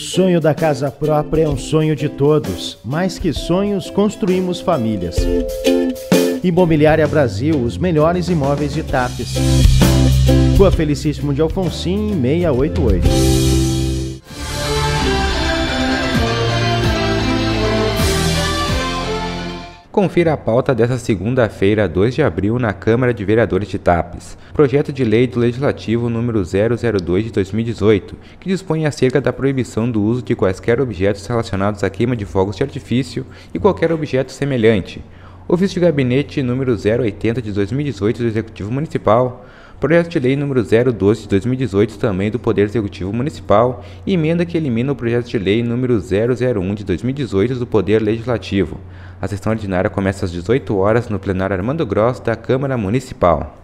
sonho da casa própria é um sonho de todos. Mais que sonhos, construímos famílias. Imobiliária Brasil, os melhores imóveis de Tapes. Rua Felicíssimo de Alfonsim, 688. Confira a pauta desta segunda-feira, 2 de abril, na Câmara de Vereadores de Tapes. Projeto de Lei do Legislativo número 002 de 2018, que dispõe acerca da proibição do uso de quaisquer objetos relacionados à queima de fogos de artifício e qualquer objeto semelhante. Ofício de Gabinete número 080 de 2018 do Executivo Municipal, Projeto de Lei número 012 de 2018, também do Poder Executivo Municipal, emenda que elimina o Projeto de Lei número 001 de 2018 do Poder Legislativo. A sessão ordinária começa às 18 horas no plenário Armando Gross da Câmara Municipal.